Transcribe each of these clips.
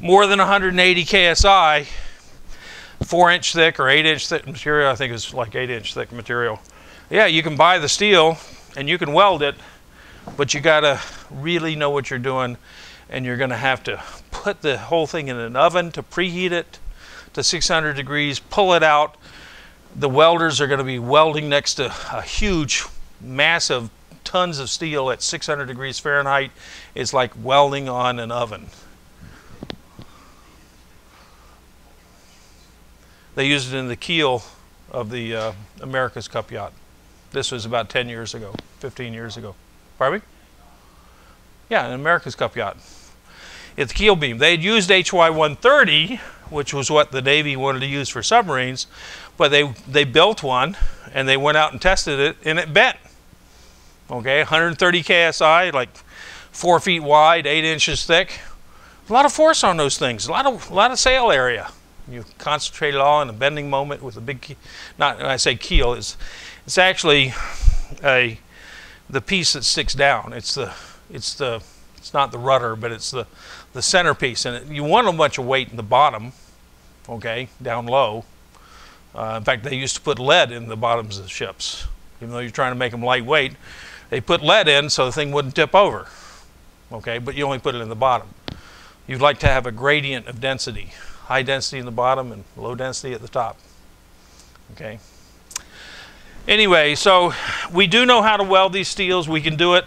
more than 180 KSI, four inch thick or eight inch thick material, I think it's like eight inch thick material. Yeah, you can buy the steel and you can weld it, but you gotta really know what you're doing and you're gonna have to put the whole thing in an oven to preheat it to 600 degrees, pull it out. The welders are gonna be welding next to a huge, massive tons of steel at 600 degrees Fahrenheit. It's like welding on an oven. They used it in the keel of the uh, America's Cup yacht. This was about 10 years ago, 15 years ago. Pardon me? Yeah, an America's Cup yacht. It's keel beam. They had used HY-130, which was what the Navy wanted to use for submarines, but they, they built one and they went out and tested it and it bent. Okay, 130 KSI, like four feet wide, eight inches thick. A lot of force on those things, a lot of, a lot of sail area. You concentrate it all in a bending moment with a big, key. not when I say keel, it's, it's actually a, the piece that sticks down. It's the, it's the, it's not the rudder, but it's the, the centerpiece. And it, you want a bunch of weight in the bottom, okay, down low. Uh, in fact, they used to put lead in the bottoms of the ships. Even though you're trying to make them lightweight, they put lead in so the thing wouldn't tip over. Okay, but you only put it in the bottom. You'd like to have a gradient of density high density in the bottom and low density at the top. Okay. Anyway, so we do know how to weld these steels. We can do it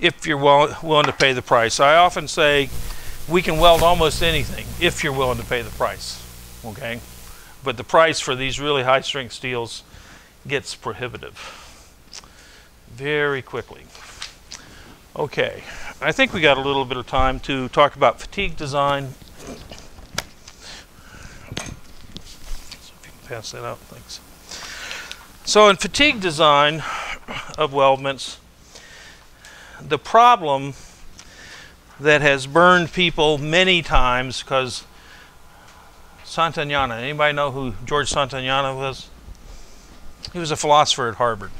if you're will willing to pay the price. I often say we can weld almost anything if you're willing to pay the price. Okay. But the price for these really high strength steels gets prohibitive very quickly. Okay, I think we got a little bit of time to talk about fatigue design pass that out, thanks. So in fatigue design of weldments, the problem that has burned people many times because Santayana, anybody know who George Santayana was? He was a philosopher at Harvard.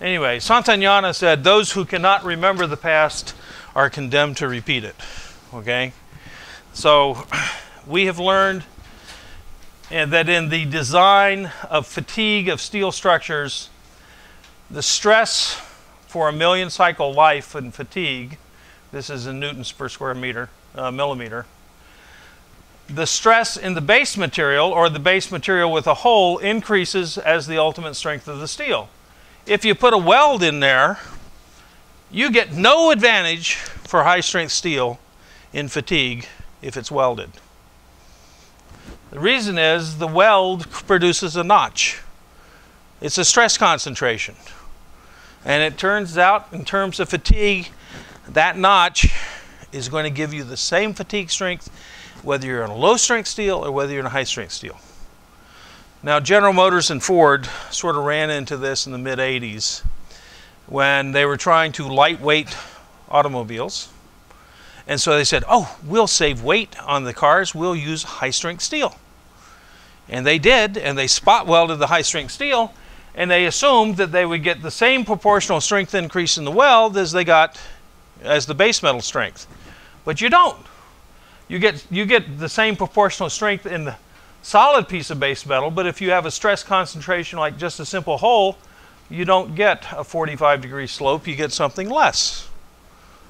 Anyway, Santayana said, those who cannot remember the past are condemned to repeat it. Okay? So we have learned and that in the design of fatigue of steel structures, the stress for a million cycle life in fatigue, this is in newtons per square meter, uh, millimeter, the stress in the base material or the base material with a hole increases as the ultimate strength of the steel. If you put a weld in there, you get no advantage for high strength steel in fatigue if it's welded. The reason is the weld produces a notch. It's a stress concentration. And it turns out, in terms of fatigue, that notch is going to give you the same fatigue strength whether you're in a low strength steel or whether you're in a high strength steel. Now, General Motors and Ford sort of ran into this in the mid 80s when they were trying to lightweight automobiles. And so they said, oh, we'll save weight on the cars, we'll use high strength steel. And they did, and they spot welded the high strength steel, and they assumed that they would get the same proportional strength increase in the weld as they got as the base metal strength. But you don't. You get, you get the same proportional strength in the solid piece of base metal, but if you have a stress concentration like just a simple hole, you don't get a 45 degree slope, you get something less.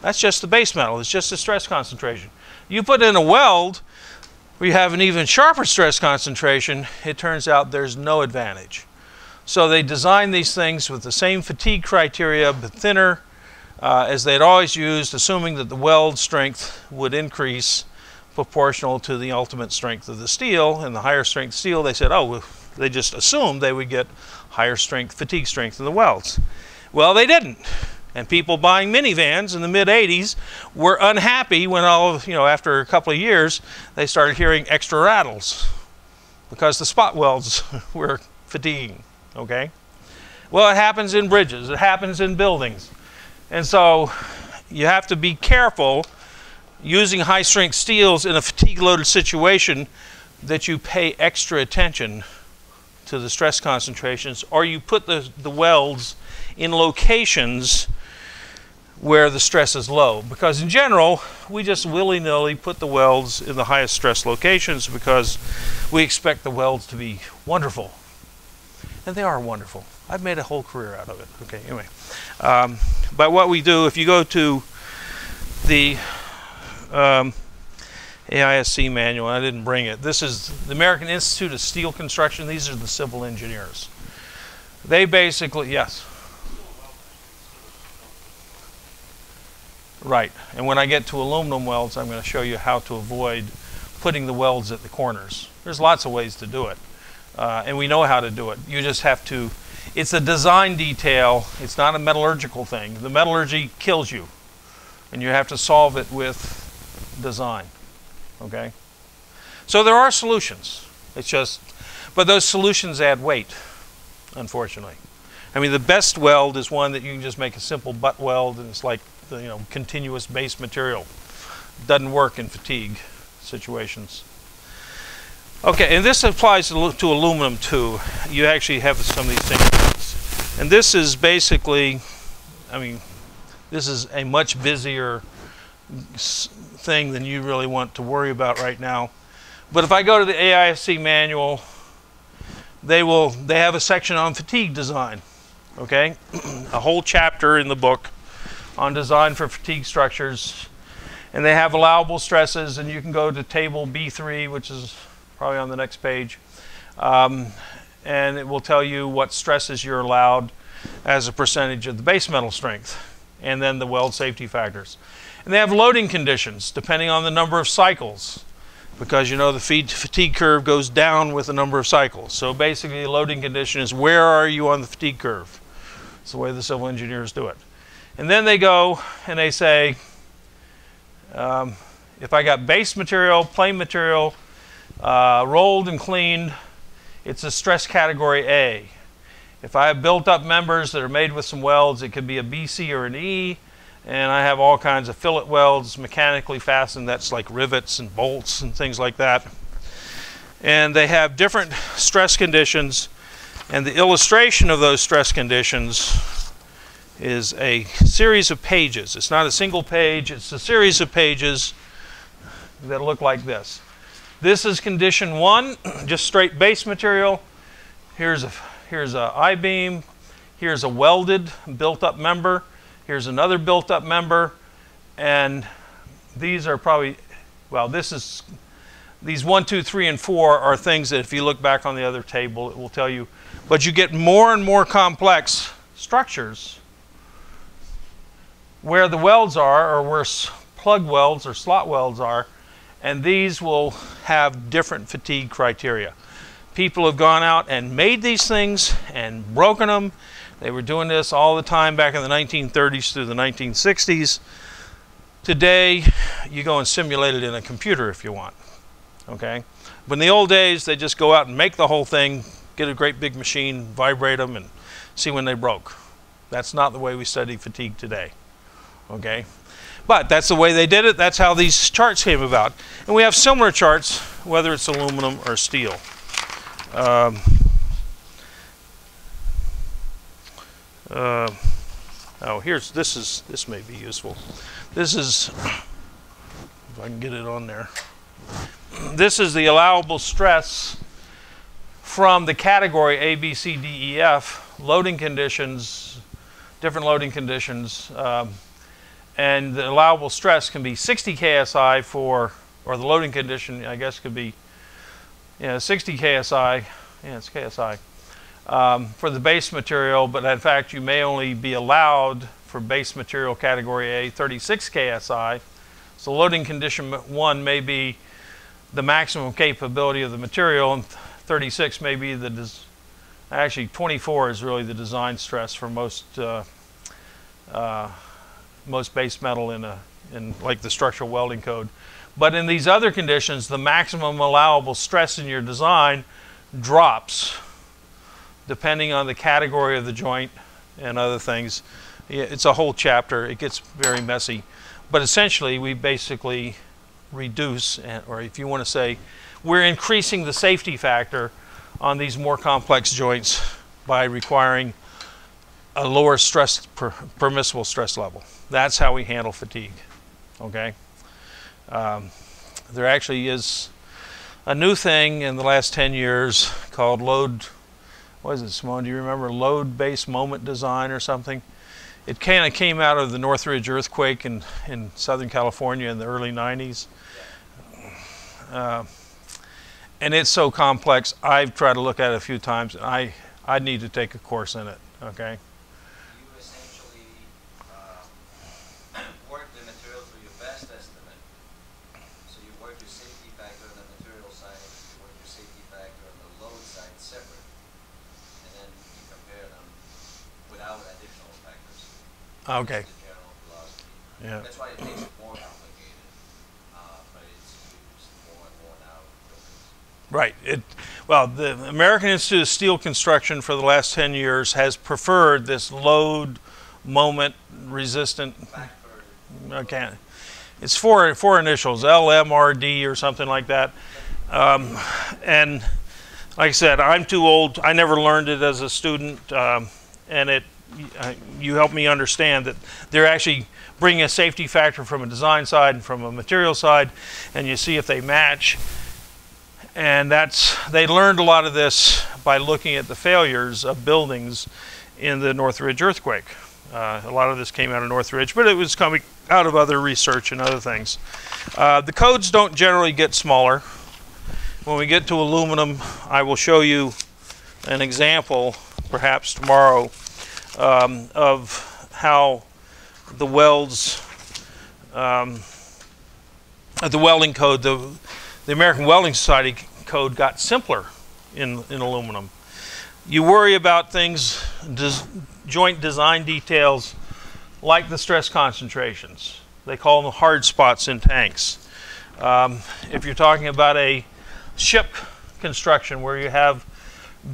That's just the base metal. It's just a stress concentration. You put in a weld where you have an even sharper stress concentration, it turns out there's no advantage. So they designed these things with the same fatigue criteria, but thinner, uh, as they'd always used, assuming that the weld strength would increase proportional to the ultimate strength of the steel. And the higher strength steel, they said, oh, they just assumed they would get higher strength, fatigue strength in the welds. Well, they didn't. And people buying minivans in the mid 80s were unhappy when all, of, you know, after a couple of years, they started hearing extra rattles because the spot welds were fatiguing, okay? Well, it happens in bridges, it happens in buildings. And so you have to be careful using high strength steels in a fatigue loaded situation that you pay extra attention to the stress concentrations or you put the, the welds in locations where the stress is low. Because in general, we just willy-nilly put the welds in the highest stress locations because we expect the welds to be wonderful. And they are wonderful. I've made a whole career out of it. Okay, anyway. Um, but what we do, if you go to the um, AISC manual, I didn't bring it. This is the American Institute of Steel Construction. These are the civil engineers. They basically, yes. Right, and when I get to aluminum welds, I'm going to show you how to avoid putting the welds at the corners. There's lots of ways to do it, uh, and we know how to do it. You just have to, it's a design detail, it's not a metallurgical thing. The metallurgy kills you, and you have to solve it with design, okay? So there are solutions, it's just, but those solutions add weight, unfortunately. I mean, the best weld is one that you can just make a simple butt weld, and it's like the you know continuous base material. Doesn't work in fatigue situations. Okay, and this applies to, to aluminum too. You actually have some of these things. And this is basically, I mean, this is a much busier thing than you really want to worry about right now. But if I go to the AISC manual, they will they have a section on fatigue design. Okay, a whole chapter in the book on design for fatigue structures. And they have allowable stresses, and you can go to table B3, which is probably on the next page. Um, and it will tell you what stresses you're allowed as a percentage of the base metal strength, and then the weld safety factors. And they have loading conditions depending on the number of cycles, because you know the fatigue curve goes down with the number of cycles. So basically, the loading condition is where are you on the fatigue curve? It's the way the civil engineers do it. And then they go and they say, um, if I got base material, plain material, uh, rolled and cleaned, it's a stress category A. If I have built up members that are made with some welds, it could be a BC or an E. And I have all kinds of fillet welds mechanically fastened, that's like rivets and bolts and things like that. And they have different stress conditions. And the illustration of those stress conditions is a series of pages. It's not a single page, it's a series of pages that look like this. This is condition one, just straight base material. Here's a here's a I-beam, here's a welded built-up member, here's another built-up member, and these are probably, well, this is, these one, two, three, and four are things that if you look back on the other table, it will tell you. But you get more and more complex structures where the welds are or where plug welds or slot welds are, and these will have different fatigue criteria. People have gone out and made these things and broken them. They were doing this all the time back in the 1930s through the 1960s. Today, you go and simulate it in a computer if you want. Okay? But in the old days, they just go out and make the whole thing, get a great big machine, vibrate them, and see when they broke. That's not the way we study fatigue today okay? But that's the way they did it. That's how these charts came about. And we have similar charts, whether it's aluminum or steel. Um, uh, oh, here's, this is, this may be useful. This is, if I can get it on there. This is the allowable stress from the category A, B, C, D, E, F, loading conditions, different loading conditions, um, and the allowable stress can be 60 ksi for, or the loading condition, I guess, could be yeah, 60 ksi, yeah, it's ksi, um, for the base material, but in fact, you may only be allowed for base material category A 36 ksi. So loading condition one may be the maximum capability of the material, and 36 may be the, actually 24 is really the design stress for most uh, uh, most base metal in a in like the structural welding code. But in these other conditions, the maximum allowable stress in your design drops depending on the category of the joint and other things. It's a whole chapter. It gets very messy. But essentially, we basically reduce, or if you want to say, we're increasing the safety factor on these more complex joints by requiring a lower stress per, permissible stress level. That's how we handle fatigue. Okay. Um, there actually is a new thing in the last 10 years called load. What is it, Simone? Do you remember load-based moment design or something? It kind of came out of the Northridge earthquake in, in Southern California in the early 90s. Uh, and it's so complex. I've tried to look at it a few times. And I I need to take a course in it. Okay. You essentially uh, work the material to your best estimate. So you work your safety factor on the material side, you work your safety factor on the load side separate, and then you compare them without additional factors. Okay. General philosophy. Yeah. That's why it makes it more complicated, uh, but it's used more and more now. Right. It, well, the American Institute of Steel Construction for the last 10 years has preferred this load moment resistant. Okay. It's four, four initials, LMRD or something like that. Um, and like I said, I'm too old. I never learned it as a student. Um, and it, you help me understand that they're actually bringing a safety factor from a design side and from a material side, and you see if they match and that's they learned a lot of this by looking at the failures of buildings in the Northridge earthquake. Uh, a lot of this came out of Northridge, but it was coming out of other research and other things. Uh, the codes don't generally get smaller. When we get to aluminum, I will show you an example, perhaps tomorrow, um, of how the welds, um, the welding code, the the American Welding Society code got simpler in, in aluminum. You worry about things, des, joint design details, like the stress concentrations. They call them hard spots in tanks. Um, if you're talking about a ship construction where you have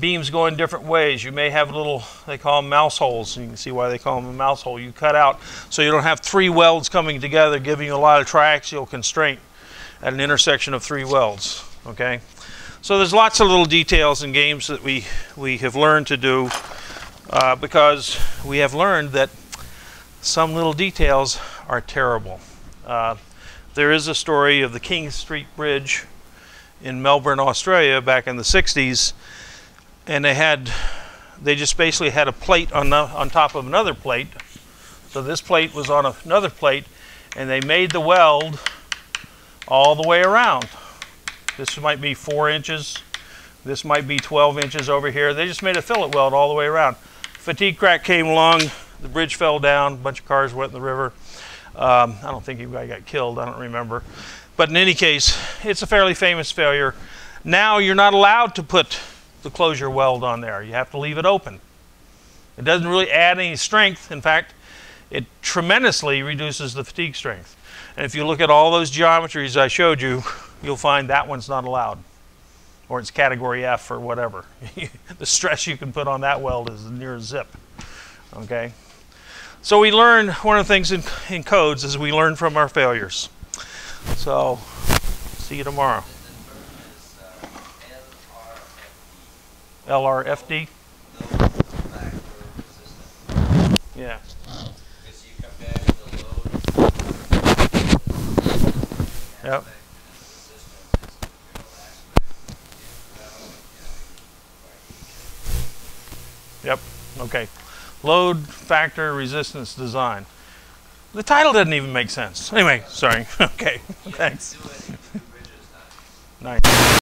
beams going different ways, you may have little, they call them mouse holes. You can see why they call them a mouse hole. You cut out so you don't have three welds coming together, giving you a lot of triaxial constraint at an intersection of three welds. Okay, so there's lots of little details and games that we we have learned to do uh, because we have learned that some little details are terrible. Uh, there is a story of the King Street Bridge in Melbourne, Australia, back in the 60s, and they had they just basically had a plate on the, on top of another plate. So this plate was on another plate, and they made the weld all the way around. This might be four inches. This might be 12 inches over here. They just made a fillet weld all the way around. Fatigue crack came along. The bridge fell down. A bunch of cars went in the river. Um, I don't think anybody got killed. I don't remember. But in any case, it's a fairly famous failure. Now you're not allowed to put the closure weld on there. You have to leave it open. It doesn't really add any strength. In fact, it tremendously reduces the fatigue strength. And if you look at all those geometries I showed you, you'll find that one's not allowed. Or it's category F or whatever. the stress you can put on that weld is near zip. Okay? So we learn, one of the things in, in codes is we learn from our failures. So, see you tomorrow. the term is uh, LRFD, LRFD? load factor resistant. Yeah. Because you compare the load Yep. aspect and resistance is the material aspect. If Yeah. know, Yep. Okay. Load factor resistance design. The title doesn't even make sense. Anyway, sorry. okay. Thanks. do it, you do bridges, not Nice.